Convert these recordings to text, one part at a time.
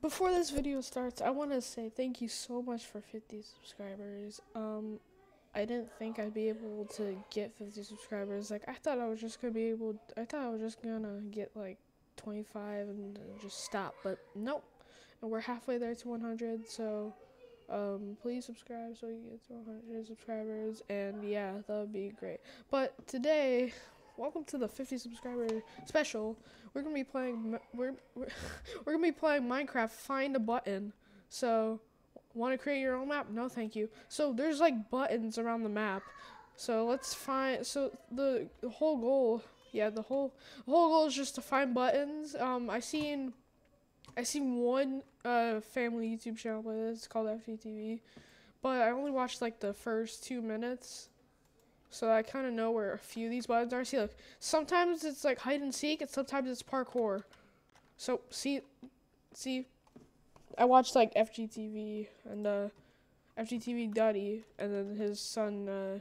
Before this video starts, I want to say thank you so much for 50 subscribers. Um, I didn't think I'd be able to get 50 subscribers. Like, I thought I was just gonna be able, I thought I was just gonna get like 25 and just stop, but nope. And we're halfway there to 100, so um, please subscribe so you get to 100 subscribers. And yeah, that would be great. But today, welcome to the 50 subscriber special. We're gonna be playing. We're we're, we're gonna be playing Minecraft. Find a button. So, want to create your own map? No, thank you. So there's like buttons around the map. So let's find. So the, the whole goal, yeah, the whole the whole goal is just to find buttons. Um, I seen. I seen one uh family YouTube channel play. It's called FGTeeV, but I only watched like the first two minutes. So I kind of know where a few of these buttons are. See, look, sometimes it's like hide and seek, and sometimes it's parkour. So see, see, I watched like FGTeeV and uh, FGTeeV Duddy, and then his son, uh,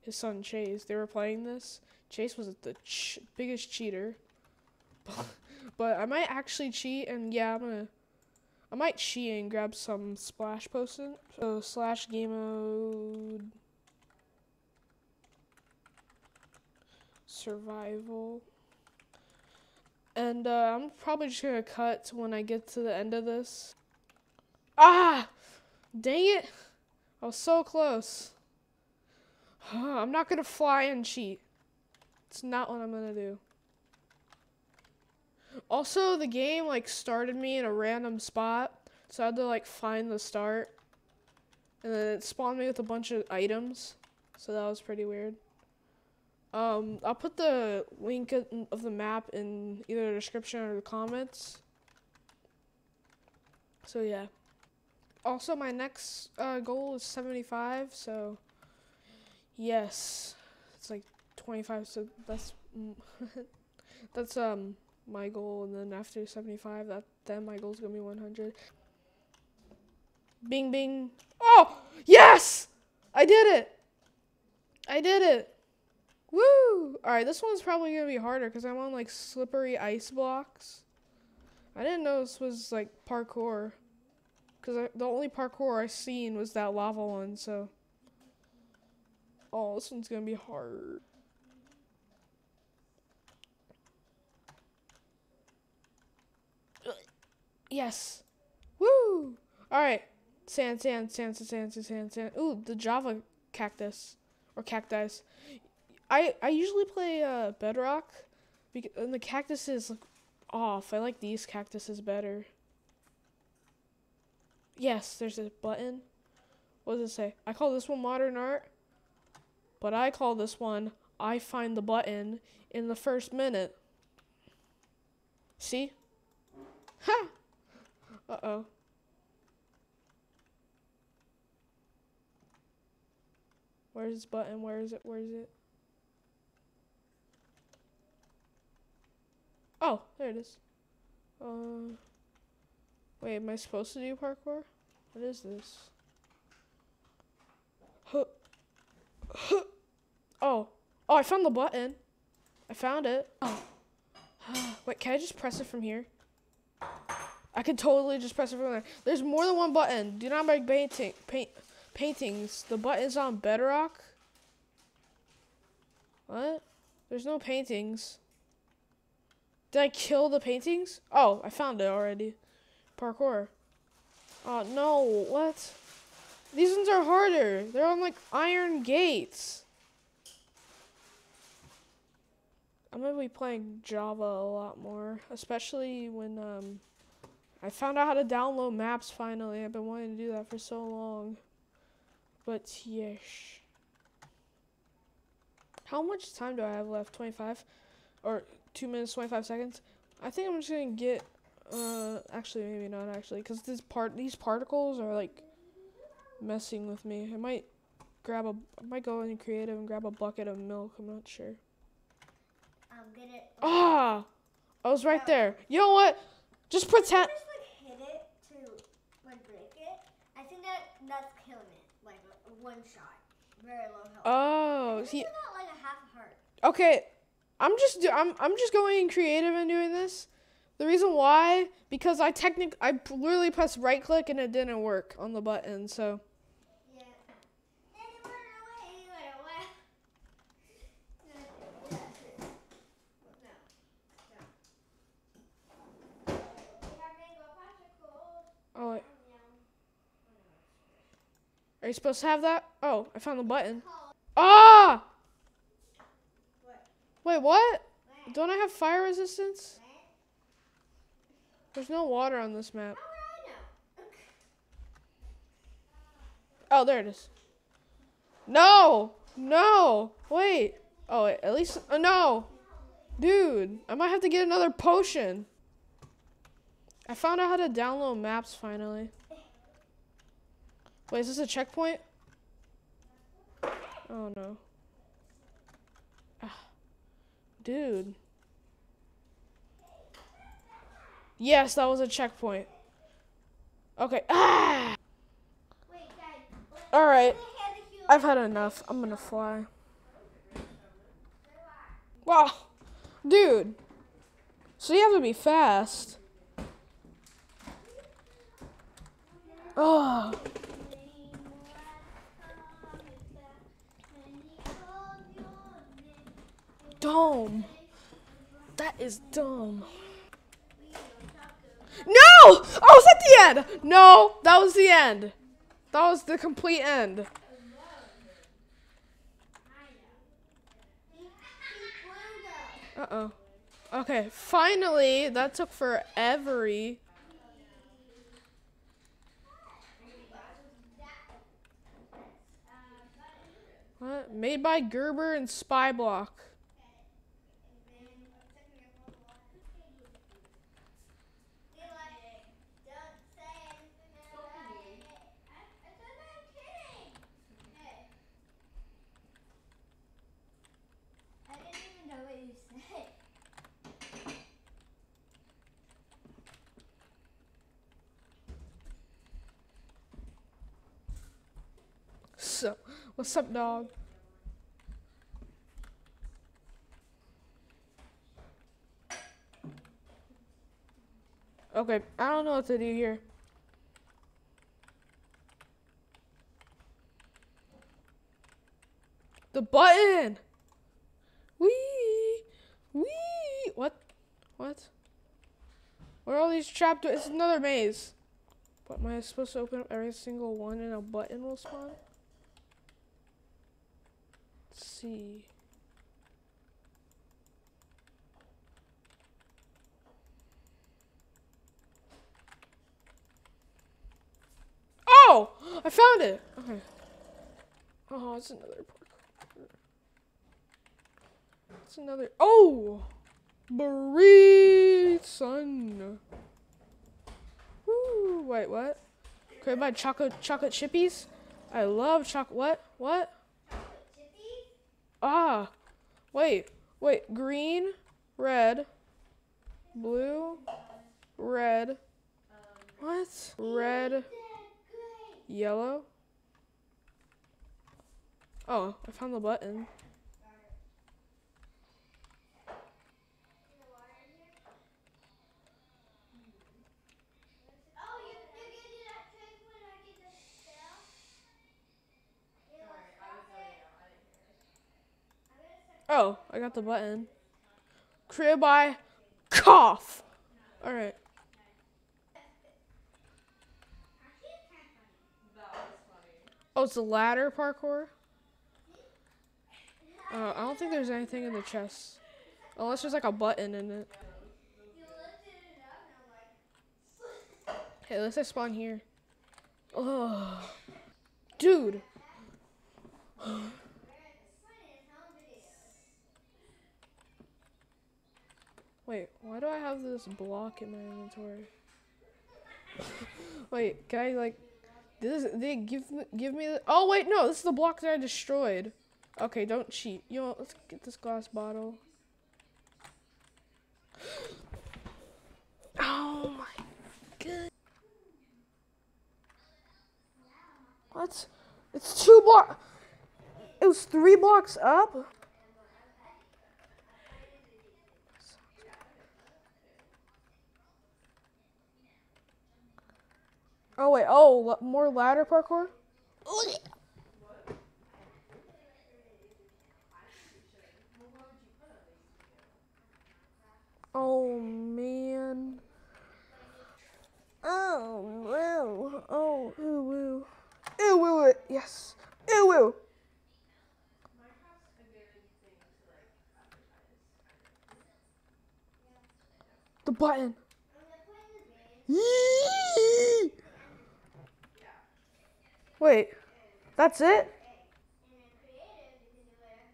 his son Chase. They were playing this. Chase was the ch- biggest cheater, but I might actually cheat, and yeah, I'm gonna. I might cheat and grab some splash potion. So slash game mode. Survival. And uh, I'm probably just gonna cut when I get to the end of this. Ah! Dang it! I was so close. I'm not gonna fly and cheat. It's not what I'm gonna do. Also, the game like started me in a random spot, so I had to like find the start, and then it spawned me with a bunch of items. So that was pretty weird. Um, I'll put the link of the map in either the description or the comments. So yeah. Also, my next uh, goal is 75. So yes, it's like 25. So that's that's um my goal, and then after 75, that then my goal is gonna be 100. Bing bing. Oh yes, I did it. I did it. Woo! Alright, this one's probably gonna be harder because I'm on like slippery ice blocks. I didn't know this was like parkour. Because the only parkour I seen was that lava one, so. Oh, this one's gonna be hard. Yes! Woo! Alright. Sand, sand, sand, sand, sand, sand, sand. Ooh, the Java cactus. Or cacti. I I usually play uh, Bedrock, because, and the cactuses look off. I like these cactuses better. Yes, there's a button. What does it say? I call this one modern art, but I call this one I find the button in the first minute. See? Ha! Uh oh. Where's this button? Where is it? Where is it? Oh, there it is. Uh, wait, am I supposed to do parkour? What is this? Huh. Huh. Oh. Oh, I found the button. I found it. Oh. wait, can I just press it from here? I can totally just press it from there. There's more than one button. Do not make painting paint paintings. The button's on bedrock. What? There's no paintings. Did I kill the paintings? Oh, I found it already. Parkour. Oh, no. What? These ones are harder. They're on, like, iron gates. I'm going to be playing Java a lot more. Especially when, um... I found out how to download maps finally. I've been wanting to do that for so long. But, yes. How much time do I have left? 25? Or two minutes twenty five seconds. I think I'm just gonna get. Uh, actually, maybe not actually, because this part, these particles are like messing with me. I might grab a, I might go in creative and grab a bucket of milk. I'm not sure. Get it. Ah, I was right there. You know what? Just pretend. Just like hit it to like break it. I think that that's killing it. Like one shot, very low health. Oh, see, not like a half a heart. okay. I'm just do- I'm I'm just going creative and doing this. The reason why, because I technic, I literally pressed right click and it didn't work on the button. So oh, wait. Are you supposed to have that? Oh, I found the button. Ah! Wait, what? Don't I have fire resistance? There's no water on this map. Oh, there it is. No, no, wait. Oh, wait, at least uh, no, dude. I might have to get another potion. I found out how to download maps finally. Wait, is this a checkpoint? Oh no. Ah, dude. Yes, that was a checkpoint. Okay. Ah. Wait, Dad. All right. They had a huge- I've had enough. I'm gonna fly. Wow, dude. So you have to be fast. Oh, dumb. That is dumb. No! Oh, was that the end? No, that was the end. That was the complete end. Uh oh. Okay, finally, that took forever. What? Made by Gerber and Spyblock. I didn't even know what you said. So, what's up, dog? Okay, I don't know what to do here. The button! Wee! Wee! What? What? Where are all these trapped? It's another maze. What, am I supposed to open up every single one and a button will spawn? See. Oh! I found it! Okay. Oh, it's another parkour. It's another. Oh! Breathe, son. Woo! Wait, what? Created by chocolate chocolate chippies? I love chocolate. What? What? Ah, wait, wait. Green, red, blue, red. What? Red, yellow. Oh, I found the button. Oh, you, you can do that trick when I get the shell? Yeah, stop it. Oh, I got the button. Created by Cough. All right. Oh, it's a ladder parkour. Uh, I don't think there's anything in the chest, unless there's like a button in it. Hey, let's just spawn here. Oh, dude. it's funny, it's home video. Wait, why do I have this block in my inventory? wait, can I like? This they give me give me. The, oh wait, no, this is the block that I destroyed. Okay, don't cheat. You know, let's get this glass bottle. Oh my god. What? It's two block. It was three blocks up. Oh wait. Oh, more ladder parkour. Oh man. Oh no. Oh ooh woo. Ooh woo. woo. Yes. Ooh woo. The button. Wait, that's it?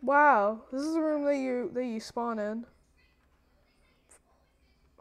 Wow, this is the room that you that you spawn in.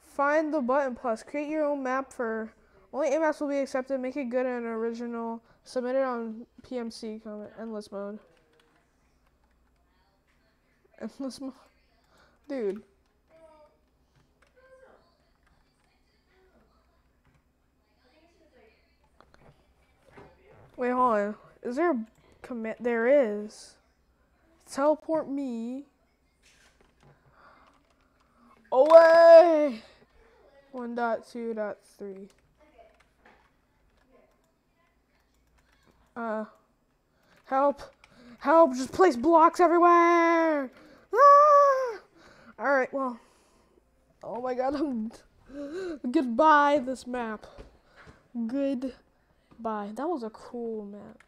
Find the button plus. Create your own map for only eight maps will be accepted. Make it good and original. Submit it on PMC comment endless mode. Endless mode, dude. Wait, hold on. Is there a command? There is. Teleport me away. One dot two three. Uh, help, help! Just place blocks everywhere. Ah! All right, well. Oh my God! I'm goodbye. This map. Goodbye. That was a cool map.